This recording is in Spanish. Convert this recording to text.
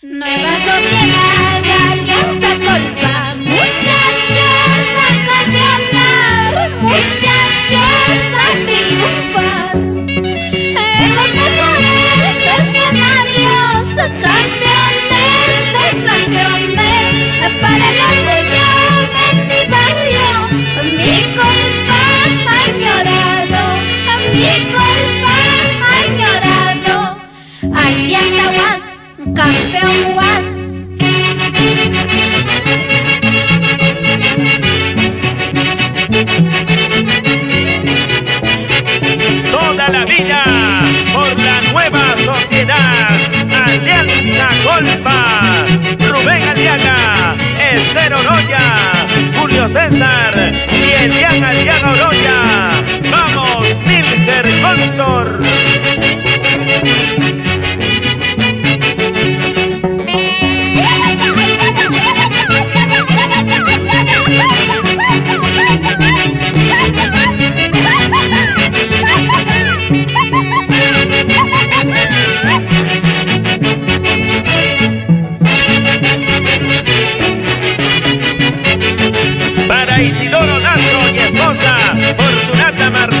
Nueva sociedad. Por la nueva sociedad Alianza Golpa, Rubén Aliaga, Esther Oroya, Julio César. Toro y esposa Fortunata Martínez.